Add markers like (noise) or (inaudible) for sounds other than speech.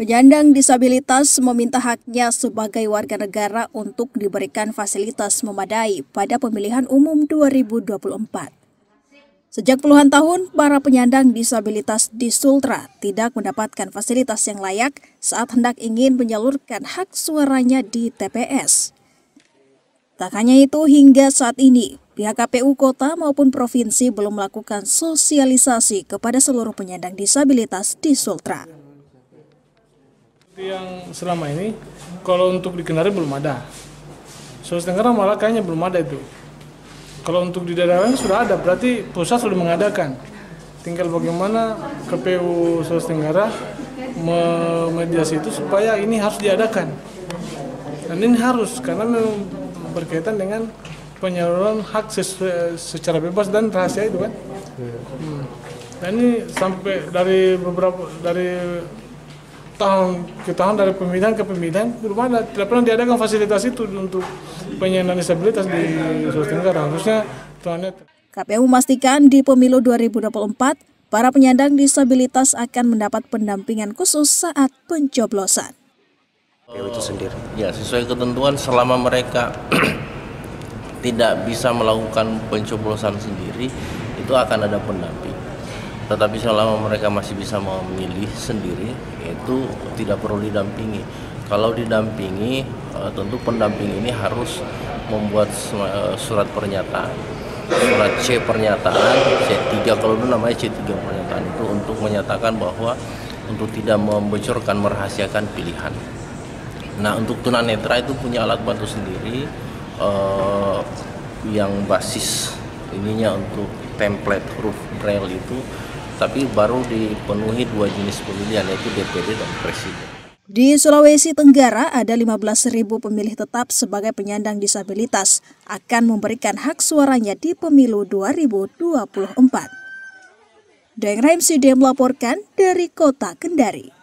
Penyandang disabilitas meminta haknya sebagai warga negara untuk diberikan fasilitas memadai pada pemilihan umum 2024. Sejak puluhan tahun, para penyandang disabilitas di Sultra tidak mendapatkan fasilitas yang layak saat hendak ingin menyalurkan hak suaranya di TPS. Tak hanya itu, hingga saat ini, pihak KPU kota maupun provinsi belum melakukan sosialisasi kepada seluruh penyandang disabilitas di Sultra yang selama ini kalau untuk di Kendari belum ada. Sulawesi Tenggara malah kayaknya belum ada itu. Kalau untuk di daerah lain sudah ada, berarti pusat sudah mengadakan. Tinggal bagaimana KPU Sulawesi Tenggara memediasi itu supaya ini harus diadakan. Dan ini harus karena memang berkaitan dengan penyaluran hak secara bebas dan rahasia itu kan. Hmm. Dan ini sampai dari beberapa dari tahun ke tahun dari pemilihan ke pemilihan belum ada tidak pernah diadakan fasilitas itu untuk penyandang disabilitas di Sulawesi Tenggara harusnya Tuhan KPU memastikan di pemilu 2024 para penyandang disabilitas akan mendapat pendampingan khusus saat pencoblosan. KPU itu sendiri. Ya sesuai ketentuan selama mereka (clears throat) tidak bisa melakukan pencoblosan sendiri itu akan ada pendamping tetapi selama mereka masih bisa memilih sendiri itu tidak perlu didampingi. Kalau didampingi eh, tentu pendamping ini harus membuat eh, surat pernyataan. Surat C pernyataan C3 kalau dulu namanya C3 pernyataan itu untuk menyatakan bahwa untuk tidak membocorkan merahasiakan pilihan. Nah untuk tunanetra itu punya alat bantu sendiri eh, yang basis ininya untuk template huruf braille itu tapi baru dipenuhi dua jenis pemilihan yaitu DPD dan Presiden. Di Sulawesi Tenggara ada 15.000 pemilih tetap sebagai penyandang disabilitas akan memberikan hak suaranya di pemilu 2024. Deng Raim melaporkan dari Kota Kendari.